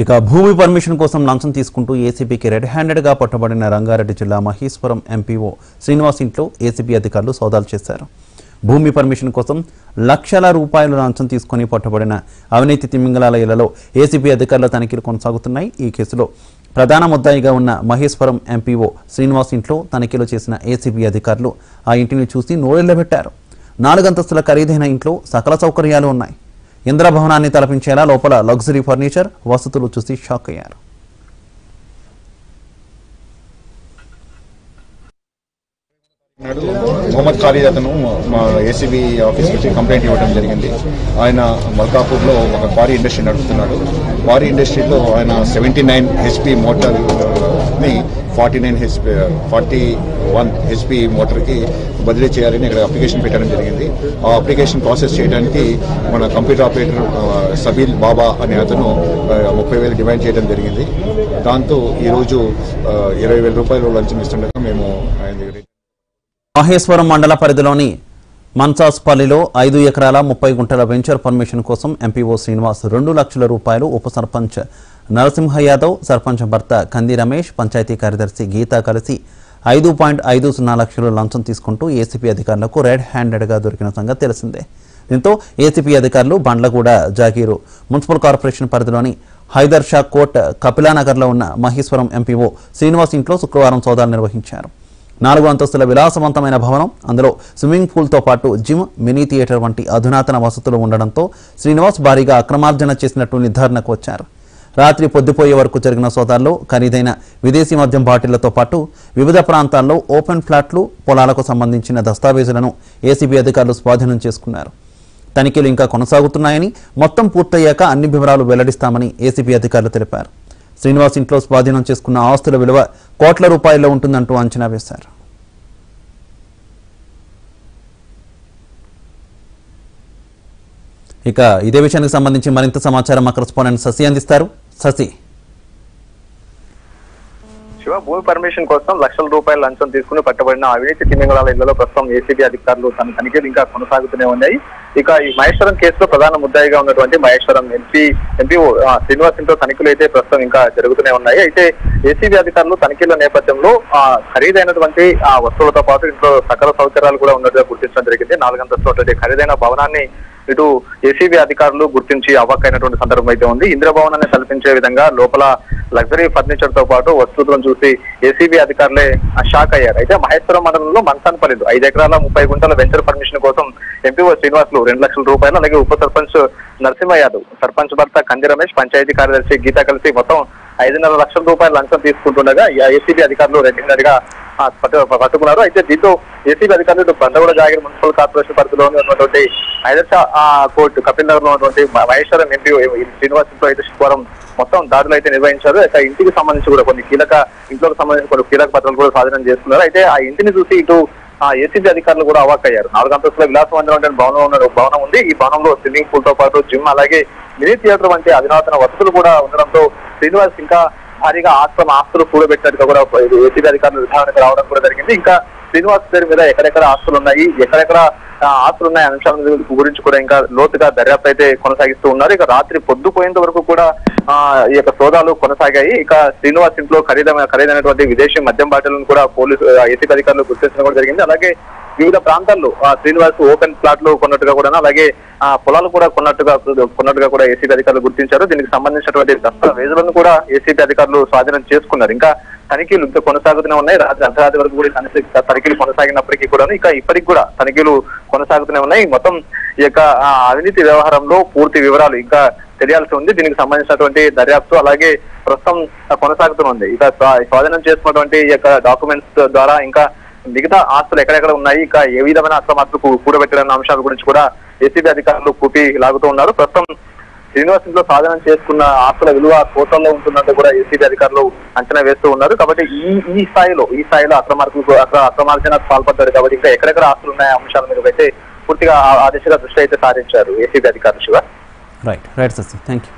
ఇక భూమి పర్మిషన్ కోసం లంచం తీసుకుంటూ ఏసీబీకి రెడ్ హ్యాండెడ్గా పట్టబడిన రంగారెడ్డి జిల్లా మహేశ్వరం ఎంపీఓ శ్రీనివాస్ ఇంట్లో ఏసీబీ అధికారులు సోదాలు చేశారు. భూమి పర్మిషన్ కోసం లక్షల రూపాయలు లంచం తీసుకుని పట్టబడిన అవినీతి తిమింగళాల ఇళ్ళలో ఏసీబీ అధికారుల తనిఖీలు కొనసాగుతున్నాయి ఈ కేసులో. ప్రధాన ముద్దాయిగా ఉన్న మహేశ్వరం ఎంపీఓ శ్రీనివాస్ ఇంట్లో తనిఖీలు చేసిన ఏసీబీ అధికారులు ఆ ఇంటిని చూసి నోరెళ్ళబెట్టారు నాలుగంతస్తుల ఖరీదైన ఇంట్లో సకల సౌకర్యాలు ఉన్నాయి. ఇంద్రభవనాన్ని తలపించేలా లోపల లగ్జరీ ఫర్నిచర్ వసతులు చూసి షాక్ అయ్యారు. మొహమ్మద్ ఖాలిద్ అతను మా ఏసీబీ ఆఫీస్కి నుంచి కంప్లైంట్ ఇవ్వడం జరిగింది. ఆయన మల్కాపూర్లో ఒక క్వారీ ఇండస్ట్రీ నడుపుతున్నాడు. క్వారీ ఇండస్ట్రీలో ఆయన seventy nine HP మోటార్ని forty nine HP forty one HP మోటార్కి బదిలీ చేయాలని ఇక్కడ అప్లికేషన్ పెట్టడం జరిగింది. ఆ అప్లికేషన్ ప్రాసెస్ చేయడానికి మన కంప్యూటర్ ఆపరేటర్ సబీల్ బాబా అనే అతను ముప్పై వేలు డిమాండ్ చేయడం జరిగింది. దాంతో ఈరోజు ఇరవై వేల రూపాయలు లంచం ఇస్తుండగా మేము ఆయన దగ్గర మహేశ్వరం మండల పరిధిలోని మన్సాస్పల్లిలో ఐదు ఎకరాల ముప్పై గుంటల వెంచర్ పర్మిషన్ కోసం ఎంపీఓ శ్రీనివాస్ రెండు లక్షల రూపాయలు ఉప సర్పంచ్ నరసింహ యాదవ్ సర్పంచ్ భర్త కంది రమేష్ పంచాయతీ కార్యదర్శి గీత కలిసి ఐదు పాయింట్ ఐదు సున్నా లక్షలు లంచం తీసుకుంటూ ఏసీపీ అధికారులకు రెడ్ హ్యాండెడ్గా దొరికిన సంగతి తెలిసిందే. దీంతో ఏసీపీ అధికారులు బండ్లగూడ జాగీరు మున్సిపల్ కార్పొరేషన్ పరిధిలోని హైదర్ షా కోట్ కపిలానగర్లో ఉన్న మహేశ్వరం ఎంపీఓ శ్రీనివాస్ ఇంట్లో శుక్రవారం సోదాలు నిర్వహించారు. నాలుగు అంతస్తుల విలాసవంతమైన భవనం అందులో స్విమ్మింగ్ పూల్తో పాటు జిమ్ మినీ థియేటర్ వంటి అధునాతన వసతులు ఉండడంతో శ్రీనివాస్ భారీగా అక్రమార్జన చేసినట్టు నిర్ధారణకు వచ్చారు. రాత్రి పొద్దుపోయే వరకు జరిగిన సోదాల్లో ఖరీదైన విదేశీ మద్యం బాటిళ్ళతో పాటు వివిధ ప్రాంతాల్లో ఓపెన్ ఫ్లాట్లు పొలాలకు సంబంధించిన దస్తావేజులను ఏసీబీ అధికారులు స్వాధీనం చేసుకున్నారు. తనిఖీలు ఇంకా కొనసాగుతున్నాయని మొత్తం పూర్తయ్యాక అన్ని వివరాలు వెల్లడిస్తామని ఏసీబీ అధికారులు తెలిపారు. శ్రీనివాస్ ఇంట్లో స్వాధీనం చేసుకున్న ఆస్తుల విలువ కోట్ల రూపాయల్లో ఉంటుందంటూ అంచనా వేశారు. ఇక ఇదే విషయానికి సంబంధించి మరింత సమాచారం మా కరెస్పాండెంట్ శశి అందిస్తారు. శశి శివ భూమి పర్మిషన్ కోసం లక్షల రూపాయల లంచం తీసుకుని పట్టబడిన అవినీతి తిమింగళాల ఇళ్ళలో ప్రస్తుతం ఏసీబీ అధికారులు తన తనిఖీలు ఇంకా కొనసాగుతూనే ఉన్నాయి. ఇక ఈ మహేశ్వరం కేసులో ప్రధాన ముద్దాయిగా ఉన్నటువంటి మహేశ్వరం ఎంపీ ఎంపీ శ్రీనివాస్ ఇంట్లో తనిఖీలు అయితే ప్రస్తుతం ఇంకా జరుగుతూనే ఉన్నాయి. అయితే ఏసీబీ అధికారులు తనిఖీల నేపథ్యంలో ఆ ఖరీదైనటువంటి ఆ వస్తువులతో పాటు ఇంట్లో సకల సౌకర్యాలు కూడా ఉన్నట్టుగా గుర్తించడం జరిగింది. నాలుగంతస్తున్నటువంటి ఖరీదైన భవనాన్ని ఇటు ఏసీబీ అధికారులు గుర్తించి అవ్వకైనటువంటి సందర్భం అయితే ఉంది. ఇంద్రభవనాన్ని కల్పించే విధంగా లోపల లగ్జరీ ఫర్నిచర్తో పాటు వస్తువులను చూసి ఏసీబీ అధికారులే షాక్ అయ్యారు. అయితే మహేశ్వరం మండలంలో మన్సాన్పల్లిలో ఐదు ఎకరాల ముప్పై గుంటల వెంచర్ పర్మిషన్ కోసం ఎంపీఓ శ్రీనివాసులు రెండు లక్షల రూపాయలు అలాగే ఉప సర్పంచ్ నరసింహ యాదవ్ సర్పంచ్ భర్త కంది రమేష్ పంచాయతీ కార్యదర్శి గీత కలిసి మొత్తం ఐదున్నర లక్షల రూపాయల లంచం తీసుకుంటుండగా ఏసీబీ అధికారులు రెగ్యులర్గా పట్టుకున్నారు. అయితే దీంతో ఏసీబీ అధికారులు బందగూడ జాగిరి మున్సిపల్ కార్పొరేషన్ పరిధిలో ఉన్నటువంటి హైదర్షా కోర్టు కపిల్ నగర్లో ఉన్నటువంటి మ- మహేశ్వరం ఎంపీ శ్రీనివాస్ ఇంట్లో అయితే శుక్రవారం మొత్తం దాడులు అయితే నిర్వహించారు. అయితే ఇంటికి సంబంధించి కూడా కొన్ని కీలక ఇంట్లోకి సంబంధించి కొన్ని కీలక పత్రాలు కూడా స్వాధీనం చేస్తున్నారు అయితే ఆ ఇంటిని చూసి ఇటు ఆ ఏసీబీ అధికారులు కూడా అవాక్కయ్యారు నాలుగు అంతస్తుల విలాసవంతమైన భవనం ఉన్న భవనం ఉంది. ఈ భవనంలో స్విమ్మింగ్ పూల్తో పాటు జిమ్ అలాగే మినీ థియేటర్ వంటి అధునాతన వసతులు కూడా ఉండడంతో శ్రీనివాస్ ఇంకా భారీగా ఆశ్రమ ఆస్తులు కూడబెట్టినట్టుగా కూడా ఏసీబీ అధికారులు నిర్ధారణకు రావడం కూడా జరిగింది. ఇంకా శ్రీనివాస్ పేరు మీద ఎక్కడెక్కడ ఆస్తులు ఉన్నాయి? ఎక్కడెక్కడ ఆశలు ఉన్నాయి అంశాల గురించి కూడా ఇంకా లోతుగా దర్యాప్తు అయితే కొనసాగిస్తూ ఉన్నారు. ఇక రాత్రి పొద్దుపోయేంత వరకు కూడా ఆ ఈ యొక్క సోదాలు కొనసాగాయి. ఇక శ్రీనివాస్ ఇంట్లో ఖరీదైన ఖరీదైనటువంటి విదేశీ మద్యం బాటలను కూడా పోలీసు ఏసీబీ అధికారులు గుర్తించడం కూడా జరిగింది. అలాగే వివిధ ప్రాంతాల్లో ఆ, శ్రీనివాస్ ఓపెన్ ప్లాట్లు కొన్నట్టుగా కూడా అలాగే ఆ పొలాలు కూడా కొన్నట్టుగా కొన్నట్టుగా కూడా ఏసీబీ అధికారులు గుర్తించారు. దీనికి సంబంధించినటువంటి దస్తావేజులను కూడా ఏసీబీ అధికారులు స్వాధీనం చేసుకున్నారు. ఇంకా తనిఖీలు ఇంకా కొనసాగుతూనే ఉన్నాయి. రాత్రి అర్ధరాత్రి వరకు కూడా తనిఖీలు కొనసాగినప్పటికీ కూడా ఇక ఇప్పటికి కూడా తనిఖీలు కొనసాగుతూనే ఉన్నాయి. మొత్తం ఈ యొక్క అవినీతి వ్యవహారంలో పూర్తి వివరాలు ఇంకా తెలియాల్సి ఉంది. దీనికి సంబంధించినటువంటి దర్యాప్తు అలాగే ప్రస్తుతం కొనసాగుతుంది ఇక స్వాధీనం చేసుకున్నటువంటి ఈ యొక్క డాక్యుమెంట్స్ ద్వారా ఇంకా మిగతా ఆస్తులు ఎక్కడెక్కడ ఉన్నాయి? ఇంకా ఏ విధమైన అక్రమాస్తులు కూ- కూడబెట్టడం అంశాల గురించి కూడా ఏసీబీ అధికారులు కూపి లాగుతూ ఉన్నారు. ప్రస్తుతం శ్రీనివాస్ ఇంట్లో సాధన చేసుకున్న ఆస్తుల విలువ కోట్లలో ఉంటుందంటే కూడా ఏసీబీ అధికారులు అంచనా వేస్తూ ఉన్నారు. కాబట్టి ఈ ఈ స్థాయిలో ఈ స్థాయిలో అక్రమార్కులకు అక్ర- అక్రమార్జనకు పాల్పడ్డారు కాబట్టి ఇంకా ఎక్కడెక్కడ ఆస్తులు ఉన్నాయో అంశాల మీద అయితే పూర్తిగా ఆ- దిశగా దృష్టి అయితే సారించారు ఏసీబీ అధికారులు Shiva. Right right sir thank you